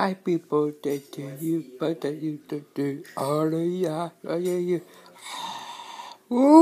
Happy birthday to you, birthday you to do. Hallelujah, hallelujah. Ooh.